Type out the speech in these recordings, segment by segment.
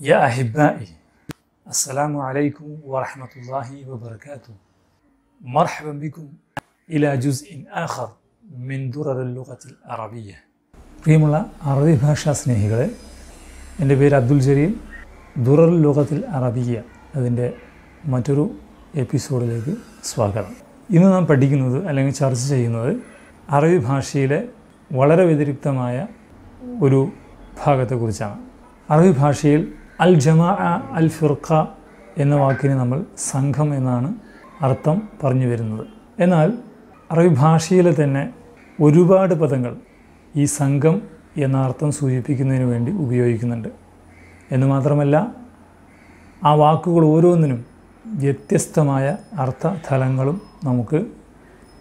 يا أحبائي السلام عليكم ورحمة الله وبركاته مرحبا بكم إلى جزء آخر من درر اللغة العربية പ്രിയമുള്ള അറബി ഭാഷാ സ്നേഹികളെ എൻ്റെ പേര് അബ്ദുൽ ജലീൽ ദുറൽ ലോകത്തിൽ അറബിയ അതിൻ്റെ മറ്റൊരു എപ്പിസോഡിലേക്ക് സ്വാഗതം ഇന്ന് നാം പഠിക്കുന്നത് അല്ലെങ്കിൽ ചർച്ച ചെയ്യുന്നത് അറബി ഭാഷയിലെ വളരെ വ്യതിരിക്തമായ ഒരു ഭാഗത്തെക്കുറിച്ചാണ് അറബി ഭാഷയിൽ അൽ ജമാ അൽ ഫിർഖ എന്ന വാക്കിന് നമ്മൾ സംഘം എന്നാണ് അർത്ഥം പറഞ്ഞു വരുന്നത്. എന്നാൽ അറബി ഭാഷയിൽ തന്നെ ഒരുപാട് പദങ്ങൾ ഈ സംഘം എന്ന അർത്ഥം സൂചിപ്പിക്കുന്നതിന് വേണ്ടി ഉപയോഗിക്കുന്നുണ്ട്. എന്ന് മാത്രമല്ല ആ വാക്കുകൾ ഓരോന്നിനും വ്യത്യസ്തമായ അർത്ഥ ഫലങ്ങളും നമുക്ക്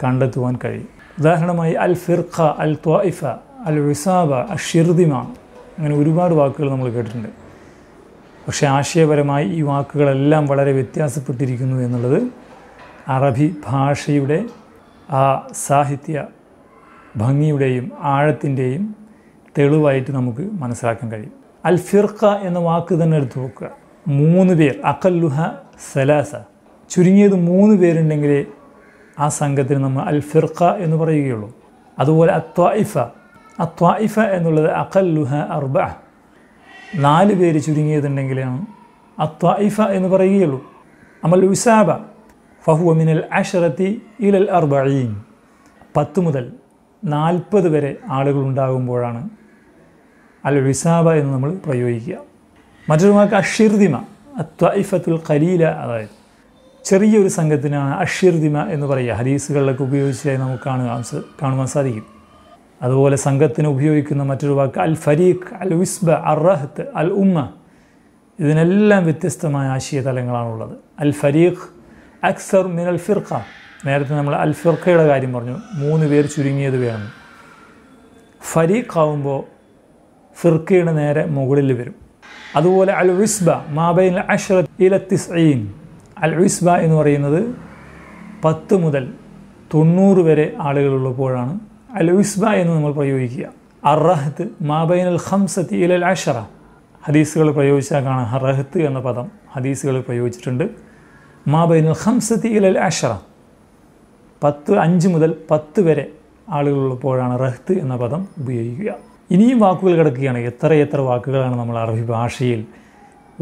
കണ്ടെത്തുവാൻ കഴിയും. ഉദാഹരണമായി അൽ ഫിർഖ അൽ ത്വായിഫ അൽ റിസാബ അൽ അങ്ങനെ ഒരുപാട് വാക്കുകൾ നമ്മൾ കേട്ടിട്ടുണ്ട്. പക്ഷേ ആശയപരമായി ഈ വാക്കുകളെല്ലാം വളരെ വ്യത്യാസപ്പെട്ടിരിക്കുന്നു എന്നുള്ളത് അറബി ഭാഷയുടെ ആ സാഹിത്യ ഭംഗിയുടെയും ആഴത്തിന്റെയും തെളിവായിട്ട് നമുക്ക് മനസ്സിലാക്കാൻ കഴിയും. അൽ ഫിർഖ എന്ന വാക്ക് തന്നെ എടുത്തു നോക്കുക. മൂന്ന് പേർ അക്കല്ലുഹ സലാസ. ചുരുങ്ങിയത് മൂന്ന് പേരുണ്ടെങ്കിലേ ആ സംഘത്തിന് നമ്മൾ അൽ ഫിർഖ എന്ന് പറയുകയുള്ളൂ. അതുപോലെ അത്വായിഫ അത്വായിഫ എന്നുള്ളത് അക്കല്ലുഹ അർബ നാല് പേര് ചുരുങ്ങിയതുണ്ടെങ്കിലാണ് അത്വൈഫ എന്ന് പറയുകയുള്ളൂ. അമൽ ഉസാബ ഫഹുവ മിനൽ അഷറത്തി ഇലൽ അർബീൻ പത്ത് മുതൽ നാൽപ്പത് വരെ ആളുകൾ ഉണ്ടാകുമ്പോഴാണ് അൽ വിസാബ എന്ന് നമ്മൾ പ്രയോഗിക്കുക. മറ്റൊരു വാക്ക് അഷിർദിമ അത്വൈഫത്തുൽ ഖലീല. അതായത് ചെറിയൊരു സംഘത്തിനാണ് അഷിർദിമ എന്ന് പറയുക. ഹദീസുകളിലൊക്കെ ഉപയോഗിച്ചായി നമുക്ക് കാണുവാൻ കാണുവാൻ സാധിക്കും. അതുപോലെ സംഘത്തിന് ഉപയോഗിക്കുന്ന മറ്റൊരു വാക്ക് അൽ ഫരീഖ് അൽ വിസ്ബ അർ റഹത്ത് അൽ ഉമ്മ ഇതിനെല്ലാം വ്യത്യസ്തമായ ആശയതലങ്ങളാണുള്ളത്. അൽ ഫരീഖ് അക്സർ മിൻ അൽ ഫിർഖ. നേരത്തെ നമ്മൾ അൽ ഫിർഖയുടെ കാര്യം പറഞ്ഞു. മൂന്ന് പേർ ചുരുങ്ങിയത് വേണം. ഫരീഖ് ആവുമ്പോൾ ഫിർഖയുടെ നേരെ മുകളിൽ വരും. അതുപോലെ അൽ വിസ്ബ മാബൈൻ അഷ്റ ഇലത്തിസ്ഈൻ അൽ വിസ്ബ എന്ന് പറയുന്നത് പത്ത് മുതൽ തൊണ്ണൂറ് വരെ ആളുകളുള്ളപ്പോഴാണ് അൽ വിസ്ബ എന്ന് നമ്മൾ പ്രയോഗിക്കുക. അറഹത്ത് മാബൈൻ അൽ ഹംസത്തി ഇലൽ അഷറ ഹദീസുകൾ പ്രയോഗിച്ചാൽ കാണാം. എന്ന പദം ഹദീസുകൾ പ്രയോഗിച്ചിട്ടുണ്ട്. മാബൈൻ അൽ ഹംസത്തി ഇലൽ അഷറ പത്ത് അഞ്ച് മുതൽ പത്ത് വരെ ആളുകളുള്ളപ്പോഴാണ് റഹ്ത്ത് എന്ന പദം ഉപയോഗിക്കുക. ഇനിയും വാക്കുകൾ കിടക്കുകയാണ്. എത്ര എത്ര വാക്കുകളാണ് നമ്മൾ അറബി ഭാഷയിൽ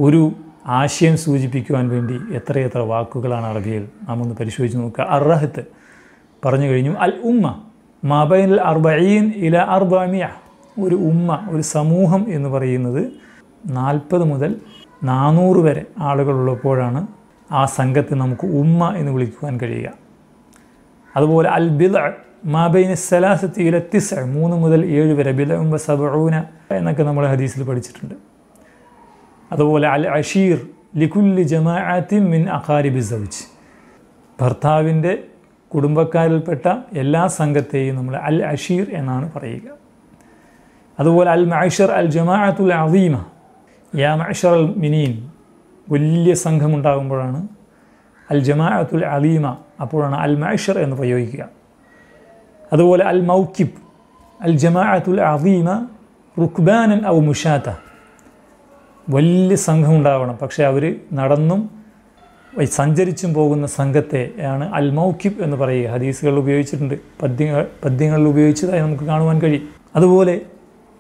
ഒരു ആശയം സൂചിപ്പിക്കുവാൻ വേണ്ടി എത്രയെത്ര വാക്കുകളാണ് അറബിയിൽ? നാം ഒന്ന് പരിശോധിച്ച് നോക്കുക. അറഹത്ത് പറഞ്ഞു കഴിഞ്ഞു. അൽ ഉമ്മ മാബൈൻ അൽ അർബീൻ ഇല അർബാമിയ. ഒരു ഉമ്മ ഒരു സമൂഹം എന്ന് പറയുന്നത് നാൽപ്പത് മുതൽ നാനൂറ് വരെ ആളുകളുള്ളപ്പോഴാണ് ആ സംഘത്തെ നമുക്ക് ഉമ്മ എന്ന് വിളിക്കുവാൻ കഴിയുക. അതുപോലെ അൽ ബിദ മാബൈന സലാസത്തി ഇല തിസ് മൂന്ന് മുതൽ ഏഴ് വരെ ബിദുംബ സബൂന എന്നൊക്കെ നമ്മൾ ഹദീസിൽ പഠിച്ചിട്ടുണ്ട്. അതുപോലെ അൽ അഷീർ ലിഖുല്ലി ജമാഅത്തിൻ മിൻ അഖാരിബി സൗജ്. ഭർത്താവിന്റെ കുടുംബക്കാരിൽപ്പെട്ട എല്ലാ സംഘത്തെയും നമ്മൾ അൽ അഷീർ എന്നാണ് പറയുക. അതുപോലെ അൽ മൈഷർ അൽ ജമാഅത്തുൽ അസീമ. യാ മൈഷർ അൽ മിനീൻ. വലിയ സംഘമുണ്ടാകുമ്പോഴാണ് അൽ ജമാഅത്തുൽ അലീമ അപ്പോഴാണ് അൽ മൈഷർ എന്ന് പ്രയോഗിക്കുക. അതുപോലെ അൽ മൗക്കിബ്. അൽ ജമാഅത്തുൽ അസീമ റുക്ബാനൻ ഔ മുഷാത്ത. വലിയ സംഘമുണ്ടാവണം. പക്ഷേ അവർ നടന്നും സഞ്ചരിച്ചും പോകുന്ന സംഘത്തെ ആണ് അൽ മൗക്കിബ് എന്ന് പറയുക. ഹദീസുകൾ ഉപയോഗിച്ചിട്ടുണ്ട്. പദ്യങ്ങൾ പദ്യങ്ങളിൽ ഉപയോഗിച്ചതായി നമുക്ക് കാണുവാൻ കഴിയും. അതുപോലെ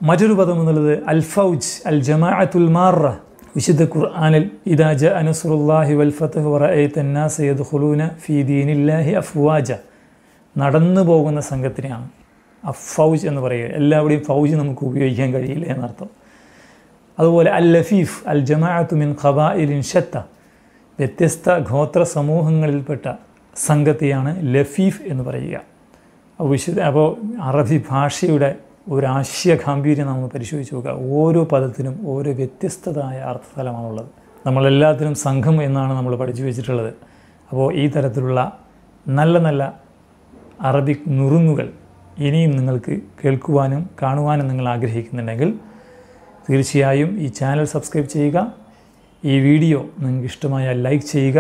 മറ്റൊരു പദം എന്നുള്ളത് അൽ ഫൗജ് അൽ ജമാഅത്തുൽ മാറ. വിശുദ്ധ ഖുർആാനിൽ ഇദാജ അനസുറുല്ലാഹി വൽ ഫതഹ് വറഅയ്ത അന്നാസ യദ്ഖുലൂന ഫീ അഫ്വാജ. നടന്നു പോകുന്ന സംഘത്തിനെയാണ് ഫൗജ് എന്ന് പറയുക. എല്ലാവരുടെയും ഫൗജ് നമുക്ക് ഉപയോഗിക്കാൻ കഴിയില്ല എന്നർത്ഥം. അതുപോലെ അൽ ലഫീഫ് അൽ ജമാഅത്തു മിൻ ഖബായിലിൻ ഷത്ത. വ്യത്യസ്ത ഗോത്ര സമൂഹങ്ങളിൽപ്പെട്ട സംഘത്തെയാണ് ലഫീഫ് എന്ന് പറയുക. വിശുദ്ധ അപ്പോൾ അറബി ഭാഷയുടെ ഒരു ആശയ ഗാംഭീര്യം നമ്മൾ പരിശോധിച്ച് നോക്കുക. ഓരോ പദത്തിനും ഓരോ വ്യത്യസ്തതായ അർത്ഥതലമാണുള്ളത്. നമ്മളെല്ലാത്തിനും സംഘം എന്നാണ് നമ്മൾ പഠിച്ചു വെച്ചിട്ടുള്ളത്. അപ്പോൾ ഈ തരത്തിലുള്ള നല്ല നല്ല അറബിക് നുറുങ്ങുകൾ ഇനിയും നിങ്ങൾക്ക് കേൾക്കുവാനും കാണുവാനും നിങ്ങൾ ആഗ്രഹിക്കുന്നുണ്ടെങ്കിൽ തീർച്ചയായും ഈ ചാനൽ സബ്സ്ക്രൈബ് ചെയ്യുക. ഈ വീഡിയോ നിങ്ങൾക്ക് ഇഷ്ടമായ ലൈക്ക് ചെയ്യുക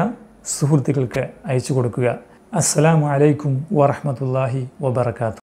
സുഹൃത്തുക്കൾക്ക് അയച്ചു കൊടുക്കുക. അസ്സലാമു അലൈക്കും വറഹമത്തല്ലാഹി വബർക്കാത്തു